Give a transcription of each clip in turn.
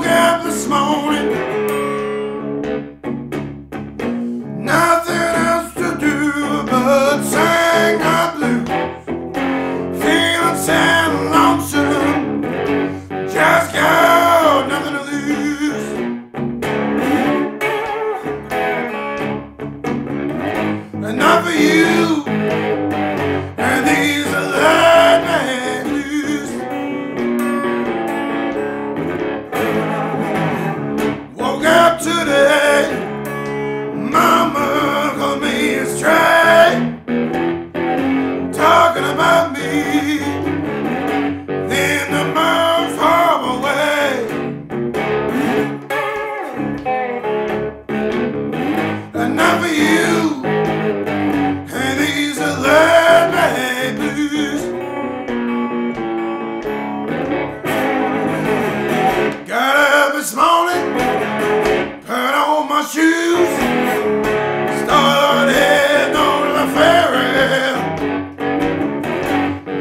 woke up this morning. Nothing else to do but sing my blues. Feeling sad and lonesome. Just got nothing to lose. Enough of you. My started on the ferry.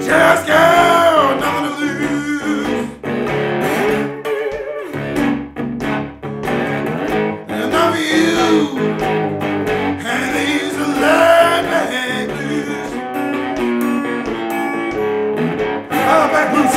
Just got nothing to lose. Enough of you and these blues. Outback Blue